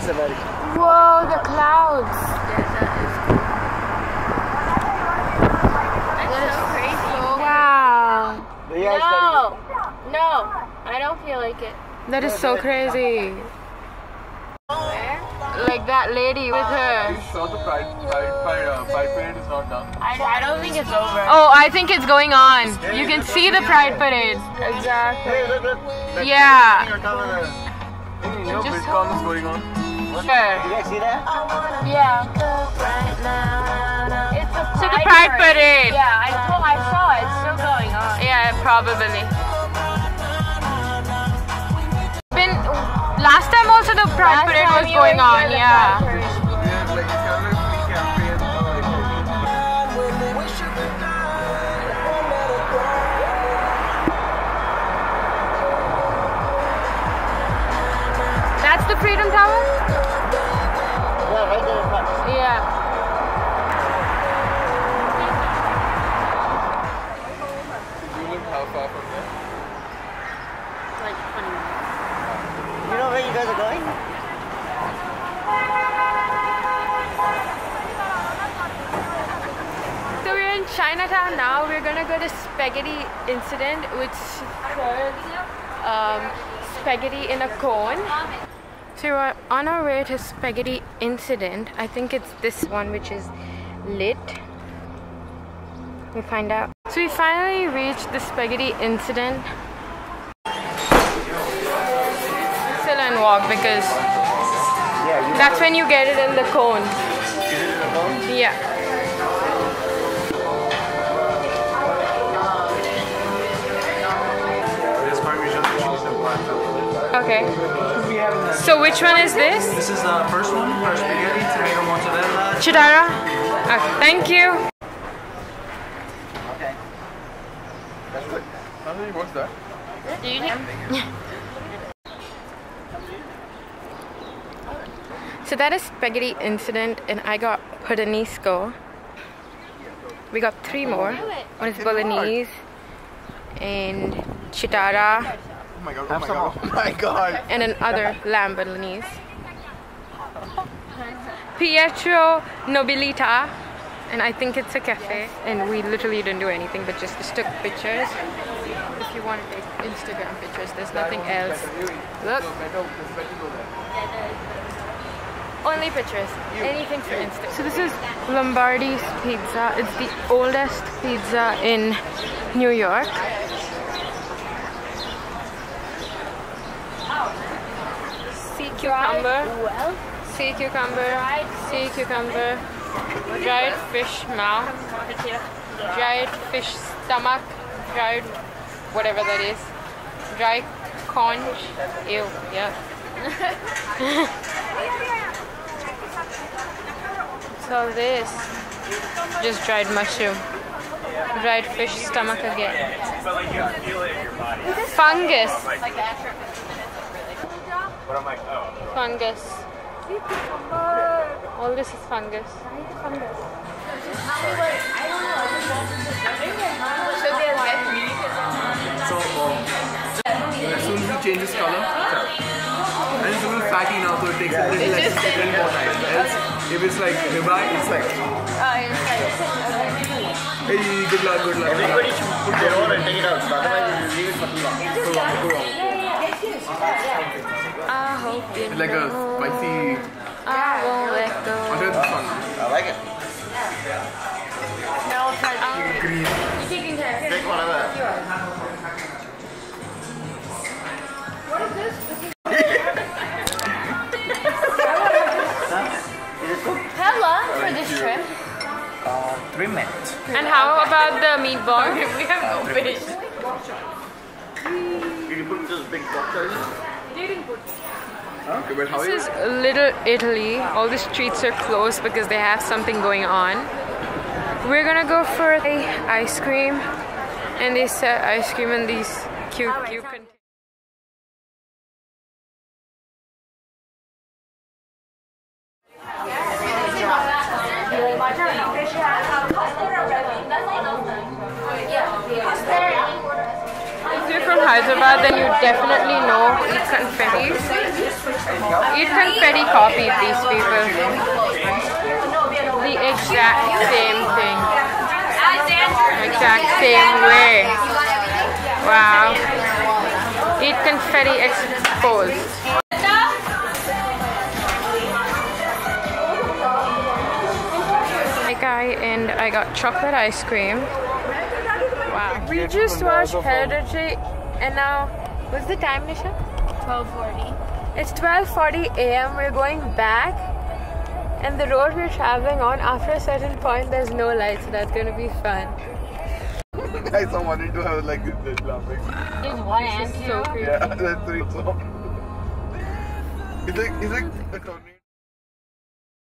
song. Wave like America. Whoa, the clouds. Wow. The year No, no, I don't feel like it. That is so crazy. Like that lady with her. So the pride, pride, pride, uh, pride parade is not done. I, I don't think it's over. Oh, I think it's going on. You can see the pride parade. Exactly. Hey, look, look. That Yeah. Know, VidCon going on. Sure. You guys see that? Yeah. It's a So the pride parade. Yeah, I told, I saw it. It's still going on. Yeah, probably. Been last time also the pride Last parade was going on. the Yeah. Chinatown now. We're gonna go to Spaghetti Incident, which serves um, spaghetti in a cone. So we're on our way to Spaghetti Incident. I think it's this one which is lit. We find out. So we finally reached the Spaghetti Incident. Still and walk because that's when you get it in the cone. is it in the phone? Yeah. Okay. So which one is this? This is the first one, fresh spaghetti, tomato mozzarella. Chitarra? Okay, ah, thank you. Okay. That's good. Nandini, what's that? So that is spaghetti incident and I got puttanesca. We got three more. One is bolognese and chitarra my god, oh my god, oh my god. and another lamb bolognese. Pietro Nolita and I think it's a cafe and we literally didn't do anything but just, just took pictures. If you want to take Instagram pictures, there's nothing else. Look. Only pictures. Anything for Instagram. So this is Lombardi's Pizza. It's the oldest pizza in New York. Sea cucumber. Well, Sea cucumber. Sea cucumber. Dried fish mouth. Dried fish stomach. Dried whatever that is. Dry conch. Ew. Yeah. So this just dried mushroom, dried fish stomach again, fungus, fungus. All this is fungus. So, um, as soon as it changes color, and it's a little fatty now, so it takes a little less, little more time. Else, if it's like ribeye, it's like, hey, good luck, good luck. Everybody should put their own and take it out. Otherwise, you will leave it for too long. Go wrong, go wrong. I hope you Like a spicy, I won't let go. under the sun. I like it. Green. Take one of that. What is this? Hella for this trip. Uh, three minutes. And how about the meatball? We have no fish. Did you put this big box size? Okay, but how This is Little Italy. All the streets are closed because they have something going on. We're gonna go for a ice cream, and they sell ice cream in these cute, cute. containers. If you're from Hyderabad, then you definitely know Eat Confetti. Eat Confetti copied these people. The exact same thing. Exact same way. Wow. Eat Confetti exposed. And I got chocolate ice cream. Wow. We just watched Hereditary and now what's the time Nisha? 1240. It's 12:40 a.m. We're going back, and the road we're traveling on. After a certain point, there's no light, so that's gonna be fun. Guys I saw wanted to have like this laughing. There's one and So two. creepy. Yeah, that's three. So. It's like it's like a turning.